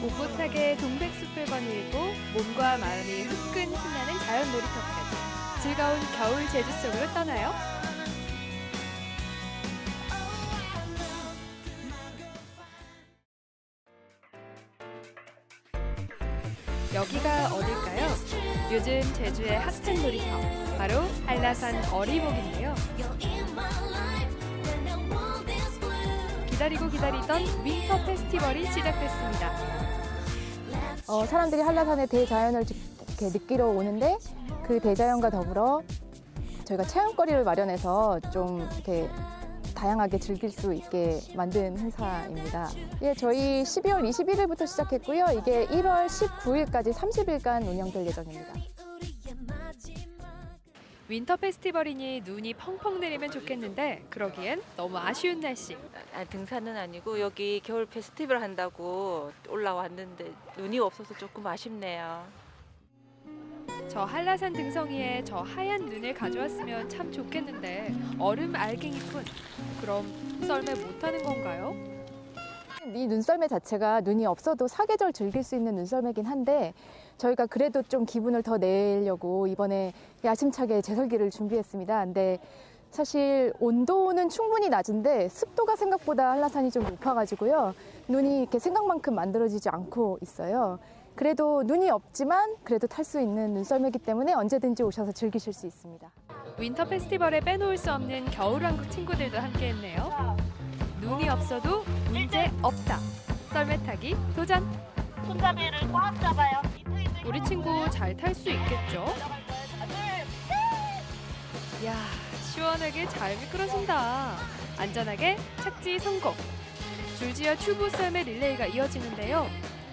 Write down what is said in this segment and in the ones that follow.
꼿꼿하게 동백숲을 거닐고 몸과 마음이 후끈 신나는 자연 놀이터까지 즐거운 겨울 제주 속으로 떠나요. 여기가 어딜까요? 요즘 제주의 핫한 놀이터 바로 한라산 어리목인데요. 기다리고 기다리던 winter 페스티벌이 시작됐습니다. 어, 사람들이 한라산의 대자연을 지- 이렇게 느끼러 오는데 그 대자연과 더불어 저희가 체험거리를 마련해서 좀 이렇게 다양하게 즐길 수 있게 만든 행사입니다. 예, 저희 12월 21일부터 시작했고요. 이게 1월 19일까지 30일간 운영될 예정입니다. winter 페스티벌이니 눈이 펑펑 내리면 좋겠는데 그러기엔 너무 아쉬운 날씨. 아, 등산은 아니고 여기 겨울 페스티벌 한다고 올라왔는데 눈이 없어서 조금 아쉽네요. 저 한라산 등성이에 저 하얀 눈을 가져왔으면 참 좋겠는데 얼음 알갱이뿐. 그럼 썰매 못하는 건가요? 이 눈썰매 자체가 눈이 없어도 사계절 즐길 수 있는 눈썰매긴 한데 저희가 그래도 좀 기분을 더 내려고 이번에 야심차게 제설기를 준비했습니다. 근데 사실 온도는 충분히 낮은데 습도가 생각보다 한라산이 좀 높아가지고요. 눈이 이렇게 생각만큼 만들어지지 않고 있어요. 그래도 눈이 없지만 그래도 탈 수 있는 눈썰매이기 때문에 언제든지 오셔서 즐기실 수 있습니다. winter 페스티벌에 빼놓을 수 없는 겨울왕국 친구들도 함께했네요. 눈이 없어도 문제 없다. 썰매 타기 도전. 손잡이를 꽉 잡아요. 우리 친구 잘 탈 수 있겠죠? 야 시원하게 잘 미끄러진다. 안전하게 착지 성공. 줄지어 튜브 썰매 릴레이가 이어지는데요.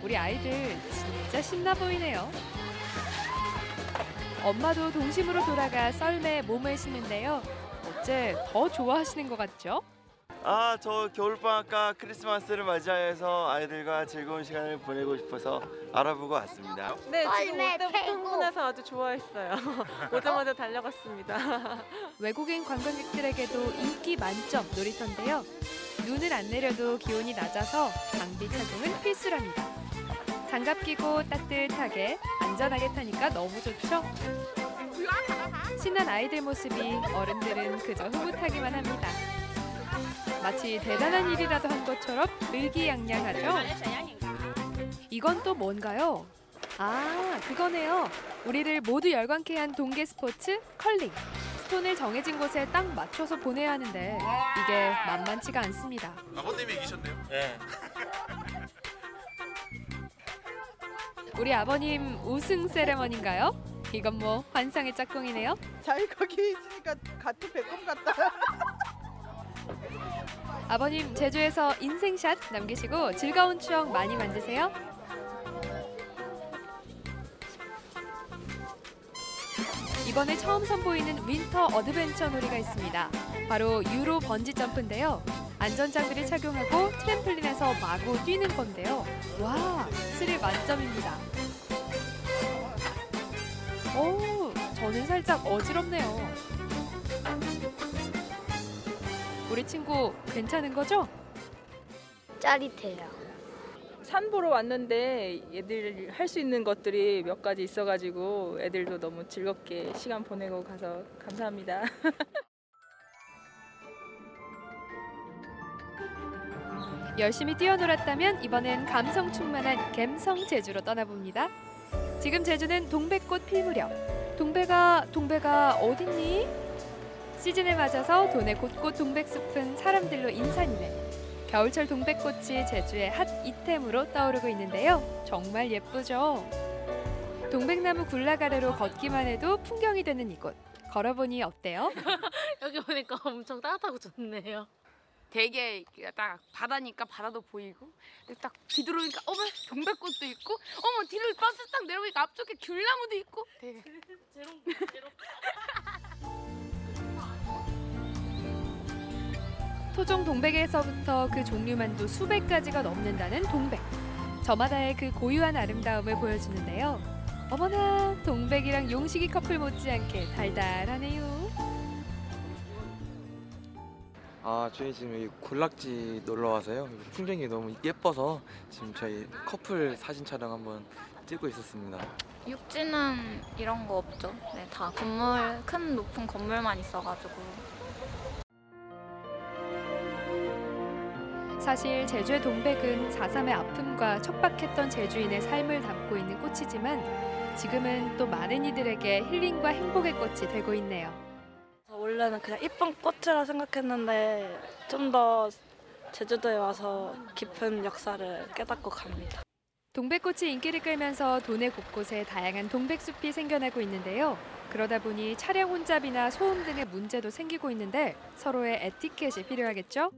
우리 아이들 진짜 신나 보이네요. 엄마도 동심으로 돌아가 썰매에 몸을 싣는데요. 어째 더 좋아하시는 것 같죠? 아, 저 겨울방학과 크리스마스를 맞이하여서 아이들과 즐거운 시간을 보내고 싶어서 알아보고 왔습니다. 네, 지금 올 때부터. 흥분해서 아주 좋아했어요. 오자마자 달려갔습니다. 외국인 관광객들에게도 인기 만점 놀이터인데요. 눈을 안 내려도 기온이 낮아서 장비 착용은 필수랍니다. 장갑 끼고 따뜻하게 안전하게 타니까 너무 좋죠? 신난 아이들 모습이 어른들은 그저 흐뭇하기만 합니다. 마치 대단한 일이라도 한 것처럼 의기양양하죠? 이건 또 뭔가요? 아, 그거네요. 우리를 모두 열광케 한 동계 스포츠 컬링. 스톤을 정해진 곳에 딱 맞춰서 보내야 하는데 이게 만만치가 않습니다. 아버님이 이기셨네요. 네. 우리 아버님 우승 세레머니인가요? 이건 뭐 환상의 짝꿍이네요. 자기 거기 있으니까 같은 배꼽 같다. 아버님 제주에서 인생샷 남기시고 즐거운 추억 많이 만드세요. 이번에 처음 선보이는 winter adventure 놀이가 있습니다. 바로 유로 번지 점프인데요. 안전 장비를 착용하고 트램플린에서 마구 뛰는 건데요. 와, 스릴 만점입니다. 오, 저는 살짝 어지럽네요. 우리 친구 괜찮은 거죠? 짜릿해요. 산 보러 왔는데 애들 할 수 있는 것들이 몇 가지 있어가지고 애들도 너무 즐겁게 시간 보내고 가서 감사합니다. 열심히 뛰어놀았다면 이번엔 감성 충만한 갬성 제주로 떠나봅니다. 지금 제주는 동백꽃 필 무렵. 동백아, 동백아 어딨니? 시즌에 맞아서 도내 곳곳 동백숲은 사람들로 인산이네. 겨울철 동백꽃이 제주의 핫 이템으로 떠오르고 있는데요. 정말 예쁘죠? 동백나무 굴라가래로 걷기만 해도 풍경이 되는 이곳. 걸어보니 어때요? 여기 보니까 엄청 따뜻하고 좋네요. 되게 딱 바다니까 바다도 보이고 딱 뒤돌아보니까 어머 동백꽃도 있고 어머 뒤를 버스 딱 내려보니까 앞쪽에 귤나무도 있고 되게 토종 동백에서부터 그 종류만도 수백 가지가 넘는다는 동백. 저마다의 그 고유한 아름다움을 보여주는데요. 어머나, 동백이랑 용식이 커플 못지않게 달달하네요. 아 저희 지금 여기 군락지 놀러 와서요. 풍경이 너무 예뻐서 지금 저희 커플 사진 촬영 한번 찍고 있었습니다. 육지는 이런 거 없죠. 네, 다 건물 큰 높은 건물만 있어가지고 사실 제주의 동백은 4.3의 아픔과 척박했던 제주인의 삶을 담고 있는 꽃이지만 지금은 또 많은 이들에게 힐링과 행복의 꽃이 되고 있네요. 원래는 그냥 이쁜 꽃이라 생각했는데 좀 더 제주도에 와서 깊은 역사를 깨닫고 갑니다. 동백꽃이 인기를 끌면서 도내 곳곳에 다양한 동백숲이 생겨나고 있는데요. 그러다 보니 차량 혼잡이나 소음 등의 문제도 생기고 있는데 서로의 에티켓이 필요하겠죠?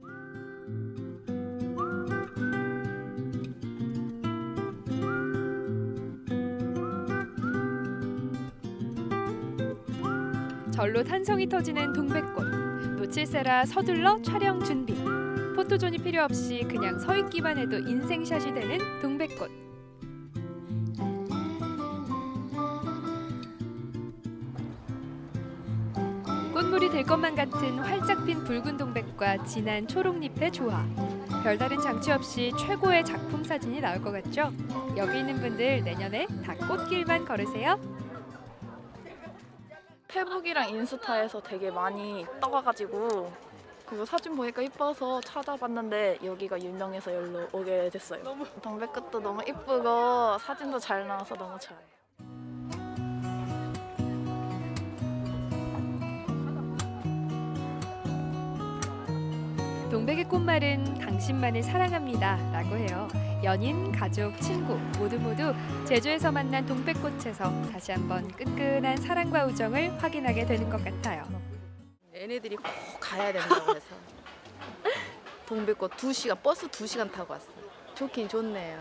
절로 탄성이 터지는 동백꽃. 놓칠세라 서둘러 촬영 준비. 포토존이 필요 없이 그냥 서 있기만 해도 인생샷이 되는 동백꽃. 꽃물이 될 것만 같은 활짝 핀 붉은 동백과 진한 초록잎의 조화. 별다른 장치 없이 최고의 작품 사진이 나올 것 같죠? 여기 있는 분들 내년에 다 꽃길만 걸으세요. 페북이랑 인스타에서 되게 많이 떠가가지고 그리고 사진 보니까 이뻐서 찾아봤는데 여기가 유명해서 여기로 오게 됐어요. 동백꽃도 너무 이쁘고 사진도 잘 나와서 너무 좋아요. 동백의 꽃말은 당신만을 사랑합니다 라고 해요. 연인, 가족, 친구 모두 모두 제주에서 만난 동백꽃에서 다시 한번 끈끈한 사랑과 우정을 확인하게 되는 것 같아요. 얘네들이 꼭 가야 된다고 해서 동백꽃 2시간 버스 2시간 타고 왔어요. 좋긴 좋네요.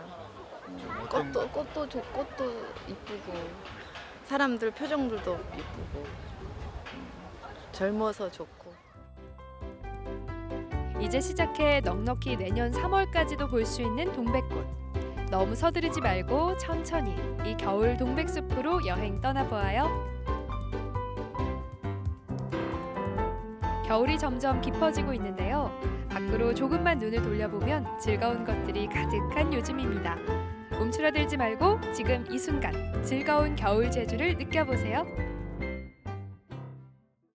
음, 꽃도 꽃도 좋 꽃도 이쁘고 사람들 표정들도 이쁘고 음, 젊어서 좋고 이제 시작해 넉넉히 내년 3월까지도 볼 수 있는 동백꽃. 너무 서두르지 말고 천천히 이 겨울 동백숲으로 여행 떠나보아요. 겨울이 점점 깊어지고 있는데요. 밖으로 조금만 눈을 돌려보면 즐거운 것들이 가득한 요즘입니다. 움츠러들지 말고 지금 이 순간 즐거운 겨울 제주를 느껴보세요.